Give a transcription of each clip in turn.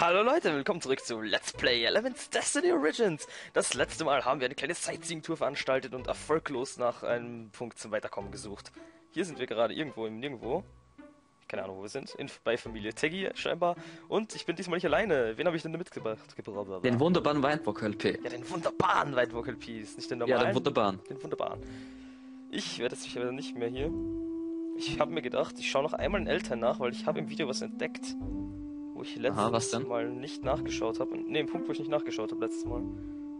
Hallo Leute, willkommen zurück zu Let's Play Eleven's Destiny Origins. Das letzte Mal haben wir eine kleine Sightseeing-Tour veranstaltet und erfolglos nach einem Punkt zum Weiterkommen gesucht. Hier sind wir gerade irgendwo im Nirgendwo. Keine Ahnung, wo wir sind. In, bei Familie Teggy scheinbar. Und ich bin diesmal nicht alleine. Wen habe ich denn mitgebracht? Den wunderbaren Weinbock LP. Ja, den wunderbaren Vocal LP. Ist nicht den Ja, normalen. den wunderbaren. Den wunderbaren. Ich werde jetzt sicher nicht mehr hier. Ich habe mir gedacht, ich schaue noch einmal den Eltern nach, weil ich habe im Video was entdeckt, ich letztes Aha? Mal nicht nachgeschaut habe. Ne, im Punkt, wo ich nicht nachgeschaut habe letztes Mal.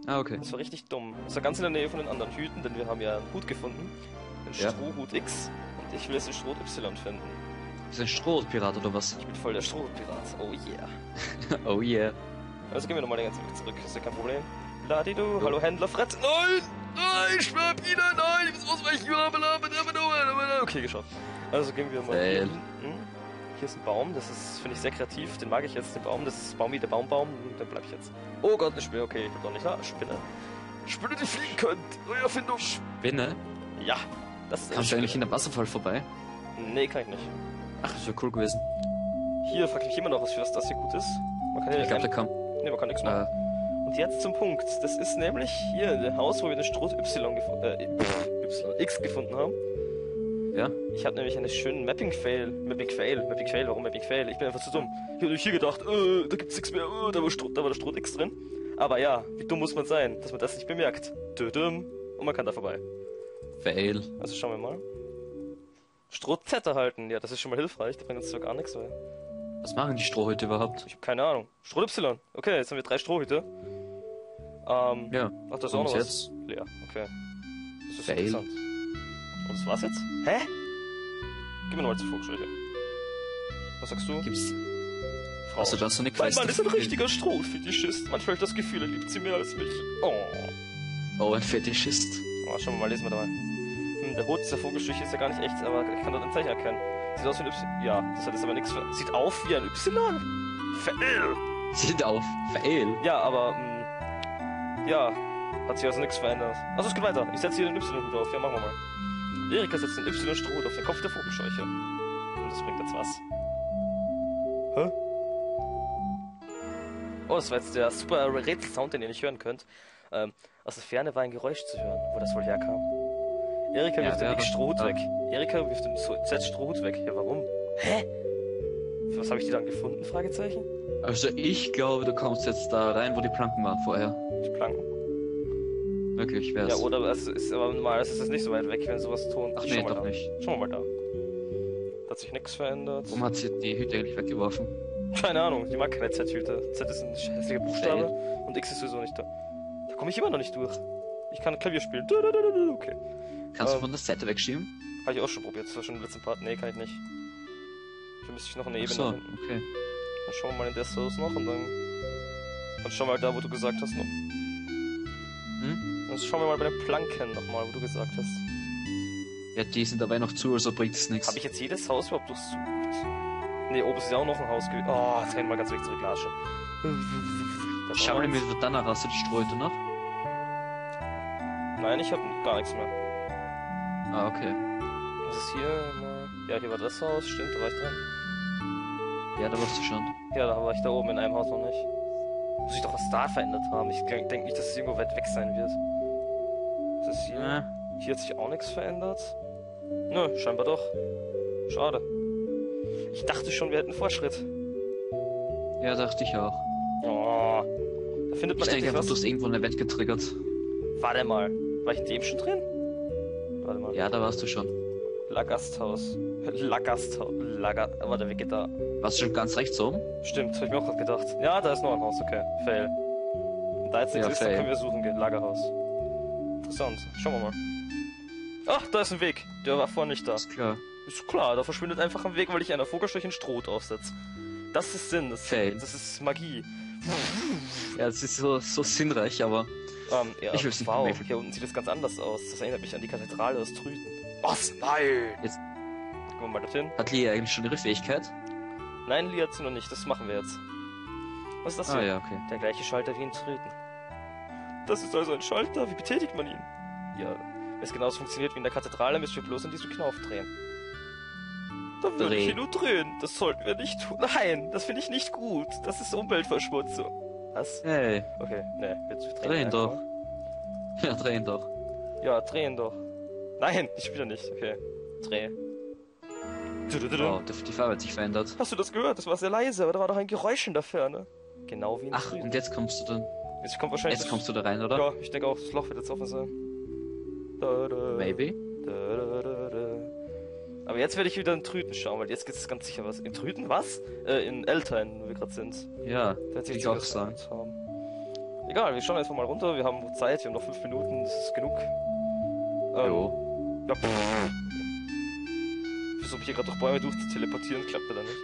Ah, okay. Das war richtig dumm. Das war ganz in der Nähe von den anderen Hüten, denn wir haben ja einen Hut gefunden. Den Ja. Strohhut X. Und ich will jetzt den Strohhut Y finden. Ist ein Strohpirat oder was? Ich bin voll der Strohhutpirat. Oh yeah. oh yeah. Also gehen wir nochmal den ganzen Weg zurück. Ist ja kein Problem. Ladidu, hallo Händler Fred. Nein! Nein, schwör wieder, nein! Ich muss ausweichen! Okay, geschafft. Also gehen wir mal hier Fail. Hier ist ein Baum, das ist, finde ich, sehr kreativ. Den mag ich jetzt, den Baum. Das ist Baumi, der Baumbaum. Da bleib ich jetzt. Oh Gott, eine Spinne. Okay, ich bin doch nicht da. Spinne. Spinne, die fliegen könnt. Neue Erfindung. Spinne? Ja, das ist Kannst du eigentlich in der Wasserfall vorbei? Nee, kann ich nicht. Ach, das wäre cool gewesen. Hier frage ich mich immer noch, was für was das hier gut ist. Man kann ja Ich glaube, der kann. Nee, man kann nichts machen. Äh, Und jetzt zum Punkt. Das ist nämlich hier das Haus, wo wir den Stroh Y, äh, y X gefunden haben. Ja? Ich habe nämlich einen schönen Mapping-Fail. Mapping-Fail. Mapping-Fail. Warum Mapping-Fail? Ich bin einfach zu dumm. Ich habe hier gedacht, äh, da gibt's nichts mehr. Äh, da, war Stroh, da war der Stroh X drin. Aber ja, wie dumm muss man sein, dass man das nicht bemerkt. Dödüm. Und man kann da vorbei. Fail. Also schauen wir mal. Stroh Z erhalten. Ja, das ist schon mal hilfreich. Da bringt uns zwar gar nichts, weil Was machen die Strohhüte überhaupt? ich habe keine Ahnung. Stroh Y. Okay, jetzt haben wir drei Strohhüte. Ähm, Ja. Ach, da ist auch noch jetzt? was. Leer, okay. Das ist Fail. interessant. Das war's jetzt? Hä? Gehen wir nochmal zur Vogelscheuche. Was sagst du? Gibt's. Frau. Also, das so eine mein. Mann ist ein richtiger Strohfetischist. Manchmal habe ich das Gefühl, er liebt sie mehr als mich. Oh. Oh, ein Fetischist. oh schauen wir mal, lesen wir da mal. Hm, der Hut dieser Vogelscheuche ist ja gar nicht echt, aber ich kann dort ein Zeichen erkennen. Sieht aus wie ein Y. Ja, das hat jetzt aber nichts für... Sieht auf wie ein Y. Fail. Sieht auf. Fail. Ja, aber, mh, ja, hat sich also nichts verändert. Also es geht weiter. Ich setze hier den Y-Hut auf. Ja, machen wir mal. Erika setzt den Y-Strohhut auf den Kopf der Vogelscheuche. Und das bringt jetzt was. Hä? Oh, das war jetzt der super Rätselsound, den ihr nicht hören könnt. Ähm, aus der Ferne war ein Geräusch zu hören, wo das wohl herkam. Erika Ja, wirft den wer- X-Strohhut ah. weg. Erika wirft den Z-Strohhut weg. Ja, warum? Hä? Was habe ich die dann gefunden? Fragezeichen? Also, ich glaube, du kommst jetzt da rein, wo die Planken waren vorher. Die Planken. Wirklich, wär's. Ja, oder es ist aber normal, es ist jetzt nicht so weit weg, wenn sowas tun. Ach nee, doch da. nicht. Schauen wir mal da. Da hat sich nichts verändert. Warum hat sie die Hüte eigentlich weggeworfen? Keine Ahnung, die mag keine Z-Hüte. Z ist ein hässlicher Buchstabe und X ist sowieso nicht da. Da komme ich immer noch nicht durch. Ich kann Klavier spielen. Du, du, du, du, du, Okay. Kannst du Ähm. von der Seite wegschieben? Habe ich auch schon probiert. Das war schon im letzten Part. Nee, kann ich nicht. Hier müsste ich noch eine Ach Ebene so, finden. okay. Dann schauen wir mal in der Source noch und dann. Dann schauen wir mal da, wo du gesagt hast noch. Hm? Dann schauen wir mal bei den Planken nochmal, wo du gesagt hast. Ja, die sind dabei noch zu, also bringt es nichts. Habe ich jetzt jedes Haus überhaupt durchsucht? Nee, oben ist ja auch noch ein Haus gewesen. Oh, jetzt rennen wir ganz weg zurück, Lasche. Das Schau eins. mit deiner Rasse die Strohhüte noch. Nein, ich habe gar nichts mehr. Ah, okay. Was ist hier? Mal- Ja, hier war das Haus, stimmt, da war ich drin. Ja, da warst du schon. Ja, da war ich da oben in einem Haus noch nicht. Muss ich doch was da verändert haben. Ich denke nicht, dass es irgendwo weit weg sein wird. Ist hier? Ja. Hier hat sich auch nichts verändert. Nö, scheinbar doch. Schade. Ich dachte schon, wir hätten Fortschritt. Ja, dachte ich auch. Oh. Da findet man Ich denke was. du hast irgendwo eine Wett getriggert. Warte mal. War ich in dem schon drin? Warte mal. Ja, da warst du schon. Lagasthaus. Lagasthaus. Lager. Warte, wie geht da? Warst du schon ganz rechts oben? Stimmt, hab ich mir auch gerade gedacht. Ja, da ist noch ein Haus, okay. Fail. Und da jetzt nichts Ja, ist, dann können wir suchen gehen. Lagerhaus. Interessant. Schauen wir mal. Ach, da ist ein Weg. Der war vorher nicht da. Ist klar. Ist klar, da verschwindet einfach ein Weg, weil ich einer Vogelscheuche einen Stroh aufsetze. Das ist Sinn, das, Fail. das ist Magie. Ja, es ist so, so sinnreich, aber Ähm, ja, Ich nicht wow, verwechseln. hier unten sieht es ganz anders aus. Das erinnert mich an die Kathedrale aus Trüten. Was? Nein! Jetzt- Gehen wir mal dorthin. hat Lia eigentlich schon ihre Fähigkeit? Nein, Lia hat sie noch nicht, das machen wir jetzt. Was ist das Ah hier? ja, okay. Der gleiche Schalter wie in Trüten. Das ist also ein Schalter, wie betätigt man ihn? Ja, wenn es genauso funktioniert wie in der Kathedrale, müssen wir bloß an diesem Knopf drehen. Dann würde ich Dreh. hier nur drehen. Das sollten wir nicht tun. Nein, das finde ich nicht gut. Das ist Umweltverschmutzung. Was? Hey, Okay, ne, wir drehen, drehen doch. Ja, drehen doch. Ja, drehen doch. Nein, ich wieder nicht. Okay, dreh. Wow, die, die Farbe hat sich verändert. Hast du das gehört? Das war sehr leise, aber da war doch ein Geräusch in der Ferne. Genau wie in Ach, und jetzt kommst du dann. Jetzt kommt wahrscheinlich. Jetzt kommst du da rein, oder? Ja, ich denke auch, das Loch wird jetzt offen sein. Da, da, Maybe. Da, da, da, da. Aber jetzt werde ich wieder in Trüten schauen, weil jetzt gibt es ganz sicher was. In Trüten was? Äh, in Eltern, wo wir gerade sind. Ja, Da sich ich auch sagen. haben. Egal, wir schauen einfach mal runter. Wir haben Zeit, wir haben noch fünf Minuten, das ist genug. Ähm, Jo. Ja, pff. Versuche ich hier gerade durch Bäume durchzuteleportieren, klappt ja dann nicht.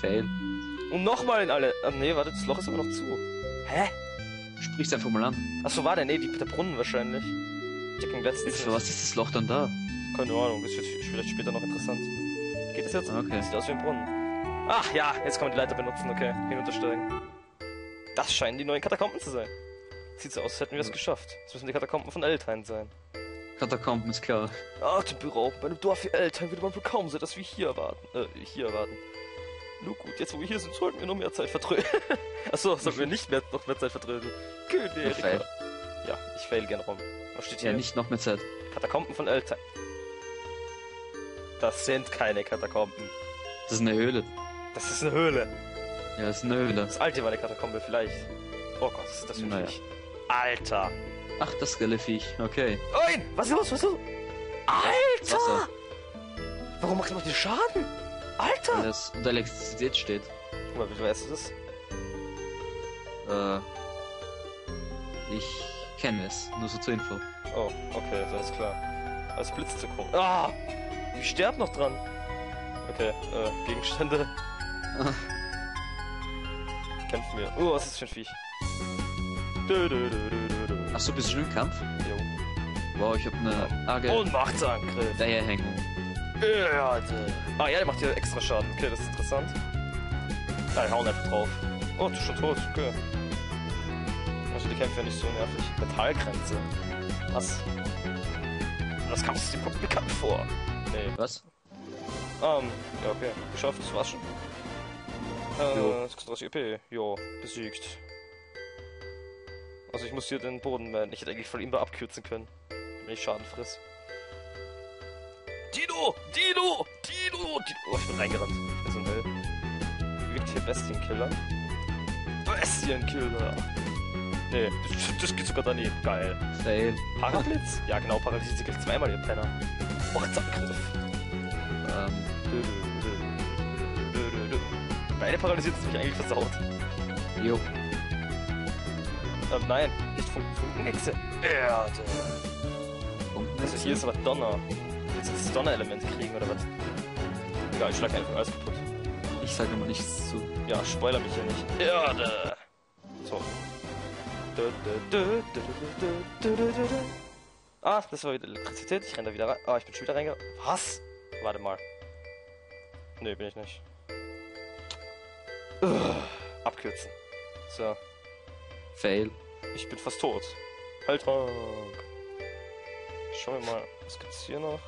Fail. Und nochmal in alle. Ah, nee, warte, das Loch ist aber noch zu. Hä? Sprich's einfach mal an. Achso, war der? Nee, die, der Brunnen wahrscheinlich. Ich ging letztens. Für was ist das Loch dann da? Keine Ahnung, das wird vielleicht später noch interessant. Geht das jetzt? Okay. Sieht aus wie ein Brunnen. Ach ja, jetzt kann man die Leiter benutzen, okay. Hinuntersteigen. Das scheinen die neuen Katakomben zu sein. Sieht so aus, als hätten wir es geschafft. Das müssen die Katakomben von Eltern sein. Katakomben ist klar. Atemberaubend. Bei einem Dorf wie Eltern würde man wohl kaum so etwas wie hier erwarten. Äh, hier erwarten. Nur gut, jetzt wo wir hier sind, sollten wir noch mehr Zeit vertrödeln. Achso, sollten wir nicht mehr, noch mehr Zeit vertrödeln. Fail. Ja, ich fail gern rum. Was steht hier? Ja, nicht noch mehr Zeit. Katakomben von Eltern. Das sind keine Katakomben. Das ist eine Höhle. Das ist eine Höhle. Ja, das ist eine Höhle. Das alte war eine Katakombe vielleicht. Oh Gott, ist das für Naja. Alter. Ach, das gelbe Viech. Okay. Nein! Was ist los? Was ist los? Alter! Wasser. Warum macht noch den Schaden? Alter! das unter Elektrizität steht. Guck mal, wie weißt du das? Äh, ich kenne es. Nur so zur Info. Oh, okay, das ist klar. Als Blitz zu kommen. Ah! Ich sterb noch dran. Okay, äh, Gegenstände. Kämpfen wir. Oh, was ist das für ein Viech? Dö, dö, dö, dö, dö, dö. Ach so, bist du schon im Kampf? Jo. Wow, ich habe eine arge Ohnmachtsangriff. Dreierhängung. Erde. Ah ja, der macht hier extra Schaden. Okay, das ist interessant. Ja, wir hauen einfach drauf. Oh, du bist schon tot. Okay. Also die Kämpfe ja nicht so nervig. Metallgrenze. Was? Das kam sich dem bekannt vor. Nee. Was? Ähm, ja, okay. Geschafft, das war's schon. Äh, Jo. 36 EP. Jo, besiegt. Also ich muss hier den Boden mähen. Ich hätte eigentlich von ihm da abkürzen können. Wenn ich Schaden friss. Dino! Dino! Dino! Dino! Oh, ich bin reingerannt. Ich bin so ein Hell. Wie wirkt hier Bestienkiller? Bestienkiller! Nee, das, das geht sogar daneben. Geil. Fail. Parablitz? Ja, genau, paralysiert sie gleich zweimal, ihr Penner. Ortsangriff. Ähm, Dö, dö, dö. Beide paralysiert sind mich eigentlich versaut. jo. Ähm, nein, nicht Fun Funkenhexe. Erde. Also hier ist aber Donner. Jetzt das Donnerelement kriegen oder was? Egal, ich schlag einfach alles kaputt. Ich sage immer nichts zu. Ja, spoiler mich ja nicht. Erde! So. Ah, das war wieder Elektrizität. Ich renne da wieder rein. Ah, ich bin schon wieder reinge. Was? Warte mal. Nee, bin ich nicht. Ugh. Abkürzen. So. Fail. Ich bin fast tot. Halt, Schauen wir mal, was gibt's hier noch?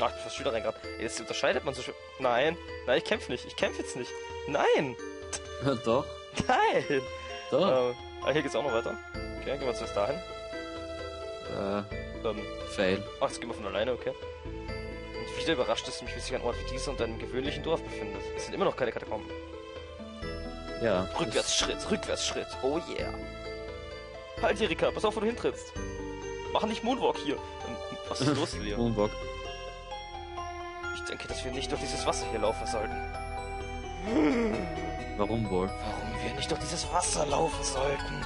Ach, ich bin fast wieder reingerannt. Ey, Jetzt unterscheidet man so schön. Nein, nein, ich kämpfe nicht. Ich kämpfe jetzt nicht. Nein, Doch. nein. Doch. Ähm, ah, hier geht's auch noch weiter. Okay, gehen wir zuerst dahin. Äh, Ähm, fail. ach, jetzt gehen wir von alleine, okay. Und wieder überrascht es mich, wie sich ein Ort wie dieser und einem gewöhnlichen Dorf befindet. Es sind immer noch keine Katakomben. Ja. Rückwärtsschritt, Rückwärtsschritt. Oh yeah. Halt, Erika, pass auf, wo du hintrittst. Mach nicht Moonwalk hier. Ähm, Was ist los, Leo? Moonwalk. Denke, dass wir nicht durch dieses Wasser hier laufen sollten. Warum wohl? Warum wir nicht durch dieses Wasser laufen sollten?